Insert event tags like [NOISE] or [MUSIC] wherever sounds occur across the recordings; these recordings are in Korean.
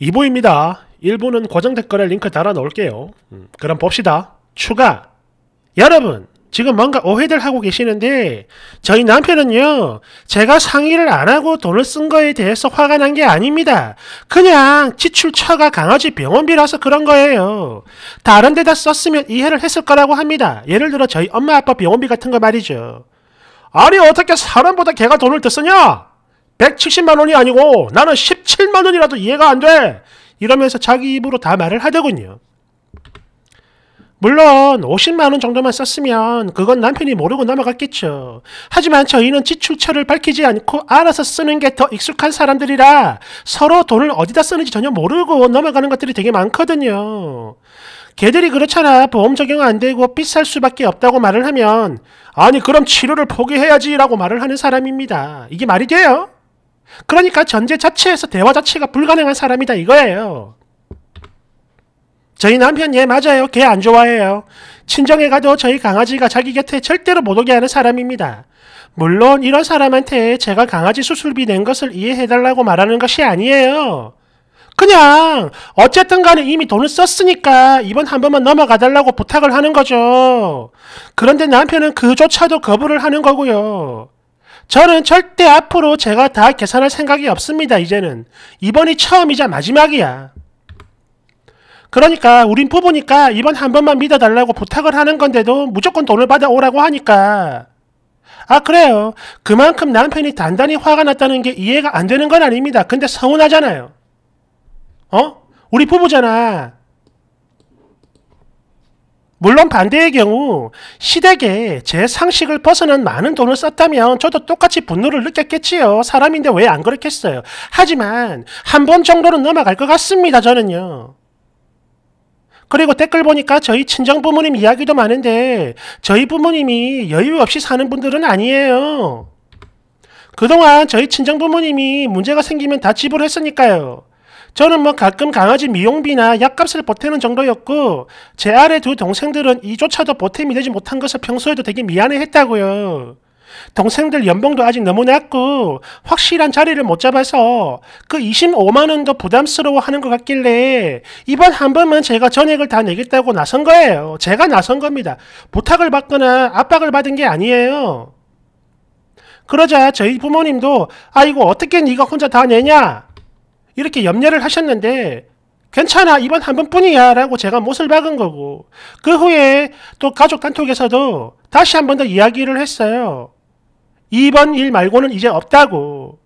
2부입니다. 1부는 고정 댓글에 링크 달아 놓을게요. 음, 그럼 봅시다. 추가. 여러분, 지금 뭔가 오해들 하고 계시는데, 저희 남편은요, 제가 상의를 안 하고 돈을 쓴 거에 대해서 화가 난 게 아닙니다. 그냥 지출처가 강아지 병원비라서 그런 거예요. 다른 데다 썼으면 이해를 했을 거라고 합니다. 예를 들어 저희 엄마 아빠 병원비 같은 거 말이죠. 아니, 어떻게 사람보다 걔가 돈을 더 쓰냐? 170만 원이 아니고 나는 17만 원이라도 이해가 안 돼. 이러면서 자기 입으로 다 말을 하더군요. 물론 50만 원 정도만 썼으면 그건 남편이 모르고 넘어갔겠죠. 하지만 저희는 지출처를 밝히지 않고 알아서 쓰는 게 더 익숙한 사람들이라 서로 돈을 어디다 쓰는지 전혀 모르고 넘어가는 것들이 되게 많거든요. 걔들이 그렇잖아. 보험 적용 안 되고 비쌀 수밖에 없다고 말을 하면 아니 그럼 치료를 포기해야지라고 말을 하는 사람입니다. 이게 말이 돼요? 그러니까 전제 자체에서 대화 자체가 불가능한 사람이다 이거예요. 저희 남편 예 맞아요. 걔안 좋아해요. 친정에 가도 저희 강아지가 자기 곁에 절대로 못 오게 하는 사람입니다. 물론 이런 사람한테 제가 강아지 수술비 낸 것을 이해해달라고 말하는 것이 아니에요. 그냥 어쨌든 간에 이미 돈을 썼으니까 이번 한 번만 넘어가달라고 부탁을 하는 거죠. 그런데 남편은 그조차도 거부를 하는 거고요. 저는 절대 앞으로 제가 다 계산할 생각이 없습니다. 이제는 이번이 처음이자 마지막이야. 그러니까 우린 부부니까 이번 한 번만 믿어달라고 부탁을 하는 건데도 무조건 돈을 받아오라고 하니까 아 그래요. 그만큼 남편이 단단히 화가 났다는 게 이해가 안 되는 건 아닙니다. 근데 서운하잖아요. 어? 우리 부부잖아. 물론 반대의 경우 시댁에 제 상식을 벗어난 많은 돈을 썼다면 저도 똑같이 분노를 느꼈겠지요. 사람인데 왜 안 그렇겠어요. 하지만 한 번 정도는 넘어갈 것 같습니다. 저는요. 그리고 댓글 보니까 저희 친정 부모님 이야기도 많은데 저희 부모님이 여유 없이 사는 분들은 아니에요. 그동안 저희 친정 부모님이 문제가 생기면 다 지불했으니까요. 저는 뭐 가끔 강아지 미용비나 약값을 보태는 정도였고 제 아래 두 동생들은 이조차도 보탬이 되지 못한 것을 평소에도 되게 미안해 했다고요. 동생들 연봉도 아직 너무 낮고 확실한 자리를 못 잡아서 그 25만 원도 부담스러워 하는 것 같길래 이번 한 번만 제가 전액을 다 내겠다고 나선 거예요. 제가 나선 겁니다. 부탁을 받거나 압박을 받은 게 아니에요. 그러자 저희 부모님도 아이고 어떻게 네가 혼자 다 내냐 이렇게 염려를 하셨는데 괜찮아 이번 한 번뿐이야 라고 제가 못을 박은 거고 그 후에 또 가족 단톡에서도 다시 한 번 더 이야기를 했어요. 이번 일 말고는 이제 없다고.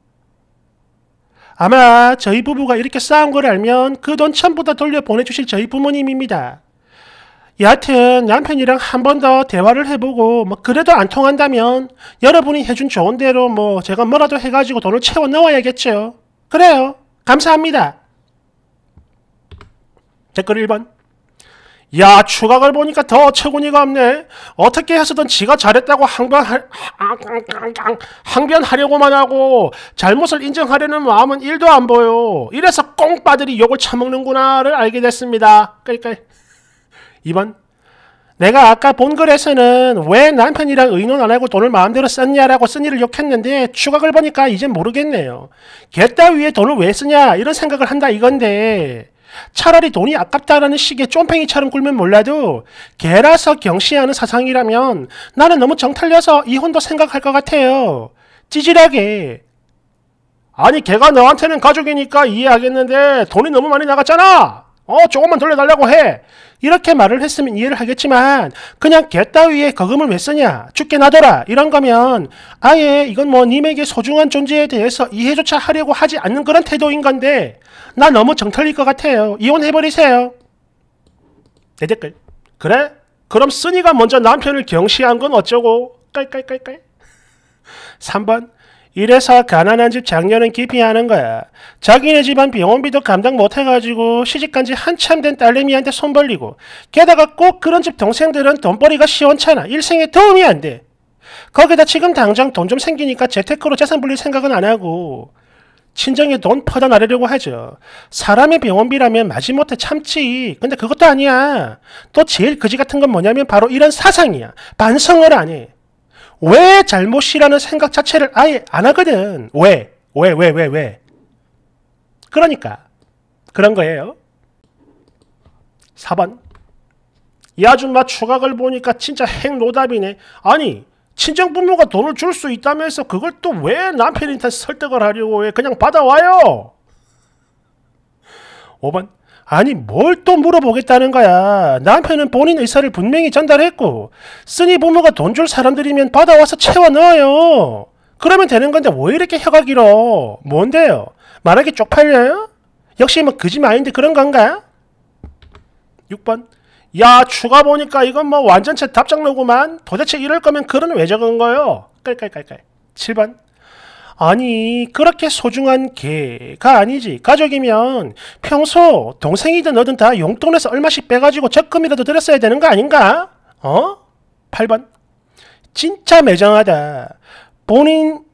아마 저희 부부가 이렇게 싸운 걸 알면 그 돈 전부 다 돌려 보내주실 저희 부모님입니다. 여하튼 남편이랑 한 번 더 대화를 해보고 뭐 그래도 안 통한다면 여러분이 해준 좋은 대로 뭐 제가 뭐라도 해가지고 돈을 채워 넣어야겠죠. 그래요. 감사합니다. 댓글 1번. 야, 추각을 보니까 더 어처구니가 없네. 어떻게 해서든 지가 잘했다고 항변하, 항변하려고만 하고 잘못을 인정하려는 마음은 1도 안 보여. 이래서 꽁빠들이 욕을 처먹는구나를 알게 됐습니다. 끌끌. 2번. 내가 아까 본 글에서는 왜 남편이랑 의논 안 하고 돈을 마음대로 썼냐라고 쓴 일을 욕했는데 추각을 보니까 이젠 모르겠네요. 개 따위에 돈을 왜 쓰냐 이런 생각을 한다 이건데 차라리 돈이 아깝다라는 식의 쫌팽이처럼 굴면 몰라도 개라서 경시하는 사상이라면 나는 너무 정탈려서 이혼도 생각할 것 같아요. 찌질하게. 아니 걔가 너한테는 가족이니까 이해하겠는데 돈이 너무 많이 나갔잖아. 어 조금만 돌려달라고 해. 이렇게 말을 했으면 이해를 하겠지만 그냥 개 따위에 거금을 왜 쓰냐? 죽게 놔둬라. 이런 거면 아예 이건 뭐 님에게 소중한 존재에 대해서 이해조차 하려고 하지 않는 그런 태도인 건데 나 너무 정털릴 것 같아요. 이혼해버리세요. 내 댓글. 그래? 그럼 쓰니가 먼저 남편을 경시한 건 어쩌고? 깔깔깔깔. 3번 이래서 가난한 집 장녀는 기피하는 거야. 자기네 집안 병원비도 감당 못해가지고 시집간 지 한참 된 딸내미한테 손 벌리고 게다가 꼭 그런 집 동생들은 돈벌이가 시원찮아. 일생에 도움이 안 돼. 거기다 지금 당장 돈 좀 생기니까 재테크로 재산 불릴 생각은 안 하고 친정에 돈 퍼다 나르려고 하죠. 사람의 병원비라면 마지못해 참지. 근데 그것도 아니야. 또 제일 거지 같은 건 뭐냐면 바로 이런 사상이야. 반성을 안 해. 왜 잘못이라는 생각 자체를 아예 안 하거든. 왜? 왜, 왜, 왜, 왜? 그러니까. 그런 거예요. 4번. 이 아줌마 추각을 보니까 진짜 핵노답이네. 아니, 친정 부모가 돈을 줄 수 있다면서 그걸 또 왜 남편한테 설득을 하려고 해? 그냥 받아와요. 5번. 아니 뭘 또 물어보겠다는 거야. 남편은 본인 의사를 분명히 전달했고 쓰니 부모가 돈 줄 사람들이면 받아와서 채워 넣어요. 그러면 되는 건데 왜 이렇게 혀가 길어? 뭔데요? 말하기 쪽팔려요? 역시 뭐 그지 마인드 그런 건가? 6번. 야 추가 보니까 이건 뭐 완전체 답장로구만. 도대체 이럴 거면 글은 왜 적은 거요? 깔깔깔깔. 7번. 아니 그렇게 소중한 개가 아니지 가족이면 평소 동생이든 너든 다 용돈에서 얼마씩 빼가지고 적금이라도 들었어야 되는 거 아닌가? 어? 8번 진짜 매정하다 본인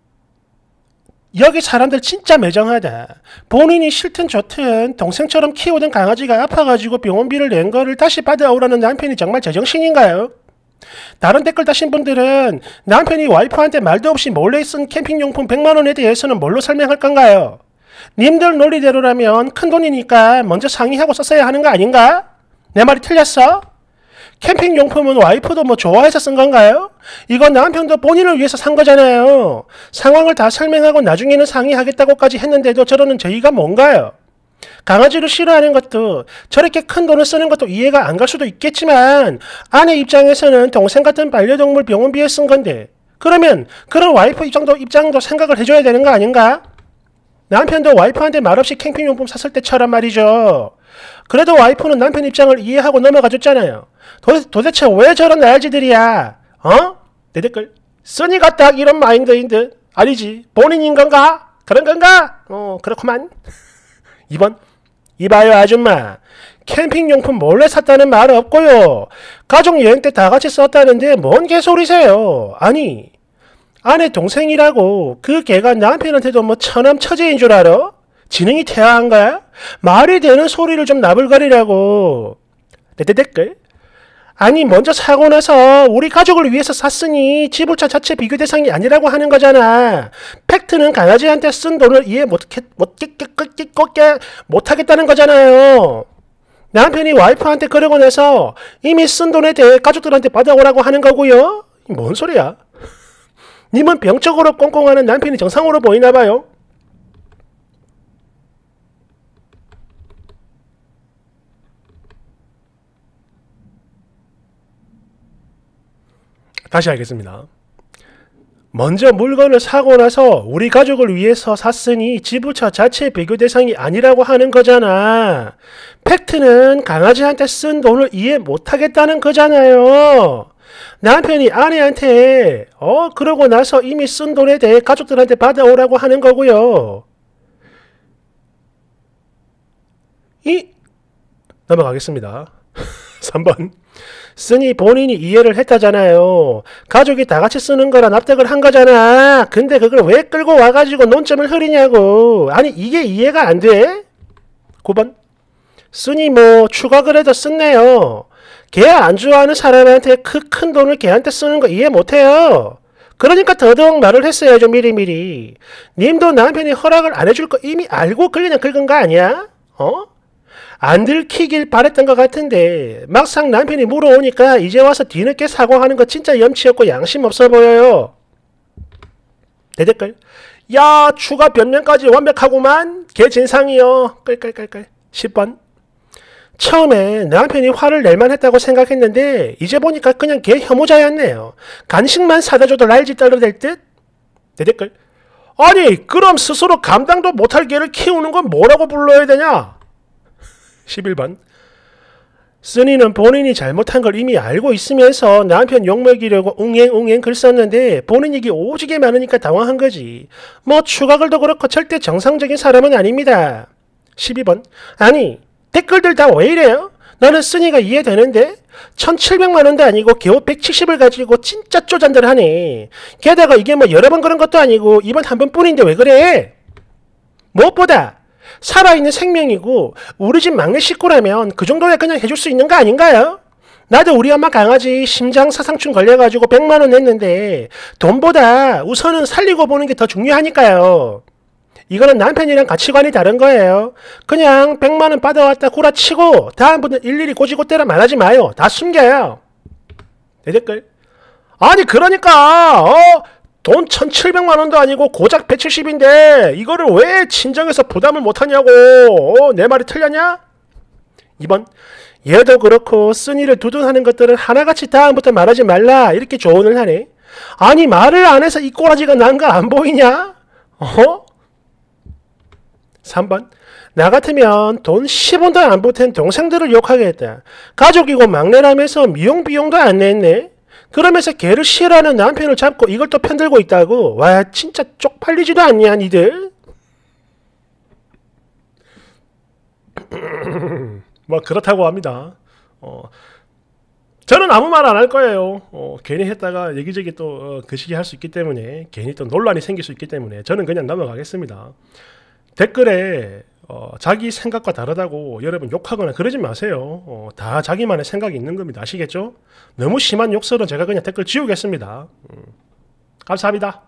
여기 사람들 진짜 매정하다. 본인이 싫든 좋든 동생처럼 키우던 강아지가 아파가지고 병원비를 낸 거를 다시 받아오라는 남편이 정말 제정신인가요? 다른 댓글 다신 분들은 남편이 와이프한테 말도 없이 몰래 쓴 캠핑용품 100만원에 대해서는 뭘로 설명할 건가요? 님들 논리대로라면 큰돈이니까 먼저 상의하고 썼어야 하는 거 아닌가? 내 말이 틀렸어? 캠핑 용품은 와이프도 뭐 좋아해서 쓴 건가요? 이건 남편도 본인을 위해서 산 거잖아요. 상황을 다 설명하고 나중에는 상의하겠다고까지 했는데도 저러는 저희가 뭔가요? 강아지를 싫어하는 것도 저렇게 큰 돈을 쓰는 것도 이해가 안 갈 수도 있겠지만 아내 입장에서는 동생 같은 반려동물 병원비에 쓴 건데 그러면 그런 와이프 입장도 입장도 생각을 해줘야 되는 거 아닌가? 남편도 와이프한테 말없이 캠핑용품 샀을 때처럼 말이죠. 그래도 와이프는 남편 입장을 이해하고 넘어가줬잖아요. 도, 대체왜 저런 날지들이야? 어? 내 댓글 써니가 딱 이런 마인드인 듯 아니지 본인인 건가? 그런 건가? 어 그렇구만 2번 이봐요 아줌마. 캠핑용품 몰래 샀다는 말 없고요. 가족 여행 때 다 같이 썼다는데 뭔 개소리세요? 아니 아내 동생이라고 그 개가 남편한테도 뭐 처남 처제인 줄 알아? 지능이 태아한 거야? 말이 되는 소리를 좀 나불거리라고. 내 댓글 아니 먼저 사고 나서 우리 가족을 위해서 샀으니 지불차 자체 비교 대상이 아니라고 하는 거잖아. 팩트는 강아지한테 쓴 돈을 이해 못겠 못하겠다는 거잖아요. 남편이 와이프한테 그러고 나서 이미 쓴 돈에 대해 가족들한테 받아오라고 하는 거고요. 뭔 소리야? 님은 병적으로 꽁꽁하는 남편이 정상으로 보이나 봐요. 다시 하겠습니다. 먼저 물건을 사고 나서 우리 가족을 위해서 샀으니 지부차 자체 비교 대상이 아니라고 하는 거잖아. 팩트는 강아지한테 쓴 돈을 이해 못하겠다는 거잖아요. 남편이 아내한테 어 그러고 나서 이미 쓴 돈에 대해 가족들한테 받아오라고 하는 거고요. 이 넘어가겠습니다. [LAUGHS] 3번 쓰니 본인이 이해를 했다잖아요. 가족이 다 같이 쓰는 거라 납득을 한 거잖아. 근데 그걸 왜 끌고 와가지고 논점을 흐리냐고. 아니 이게 이해가 안 돼? 9번 쓰니 뭐 추가를 해도 쓴네요. 걔 안 좋아하는 사람한테 그 큰 돈을 걔한테 쓰는 거 이해 못해요. 그러니까 더더욱 말을 했어야죠 미리미리. 님도 남편이 허락을 안 해줄 거 이미 알고 그냥 긁은 거 아니야? 어? 안 들키길 바랬던 것 같은데 막상 남편이 물어오니까 이제 와서 뒤늦게 사과하는 거 진짜 염치 없고 양심 없어 보여요. 대댓글 야 추가 변명까지 완벽하구만 개 진상이요 끌끌끌끌 10번 처음에 남편이 화를 낼만 했다고 생각했는데 이제 보니까 그냥 개 혐오자였네요. 간식만 사다 줘도 날지 떨어질 듯? 대댓글 아니 그럼 스스로 감당도 못할 개를 키우는 건 뭐라고 불러야 되냐? 11번 쓰니는 본인이 잘못한 걸 이미 알고 있으면서 남편 욕먹이려고 웅행웅행 글 썼는데 본인 얘기 오지게 많으니까 당황한 거지. 뭐 추가글도 그렇고 절대 정상적인 사람은 아닙니다. 12번 아니 댓글들 다 왜 이래요? 나는 쓰니가 이해되는데 1700만 원도 아니고 겨우 170을 가지고 진짜 쪼잔들 하네. 게다가 이게 뭐 여러 번 그런 것도 아니고 이번 한 번뿐인데 왜 그래? 무엇보다 살아있는 생명이고 우리 집 막내 식구라면 그 정도야 그냥 해줄 수 있는 거 아닌가요? 나도 우리 엄마 강아지 심장 사상충 걸려가지고 100만 원 냈는데 돈보다 우선은 살리고 보는 게 더 중요하니까요. 이거는 남편이랑 가치관이 다른 거예요. 그냥 100만 원 받아왔다 구라치고 다음부터 일일이 고지고대로 말하지 마요. 다 숨겨요. 내 댓글. 아니 그러니까 어? 돈 1,700만 원도 아니고 고작 170인데 이거를 왜 친정에서 부담을 못하냐고 어? 내 말이 틀렸냐? 2번 얘도 그렇고 쓴이를 두둔하는 것들은 하나같이 다음부터 말하지 말라 이렇게 조언을 하네. 아니 말을 안 해서 이 꼬라지가 난 거 안 보이냐? 어? 3번 나 같으면 돈 10원도 안 보탠 동생들을 욕하겠다. 가족이고 막내라면서 미용 비용도 안 냈네. 그러면서 걔를 싫어하는 남편을 잡고 이걸 또 편들고 있다고. 와 진짜 쪽팔리지도 않냐 니들. [CLEARS THROAT] 뭐 그렇다고 합니다. 어, 저는 아무 말 안 할 거예요. 어, 괜히 했다가 여기저기 또 어, 그시기 할 수 있기 때문에 괜히 또 논란이 생길 수 있기 때문에 저는 그냥 넘어가겠습니다. 댓글에 어, 자기 생각과 다르다고 여러분 욕하거나 그러지 마세요. 어, 다 자기만의 생각이 있는 겁니다. 아시겠죠? 너무 심한 욕설은 제가 그냥 댓글 지우겠습니다. 음, 감사합니다.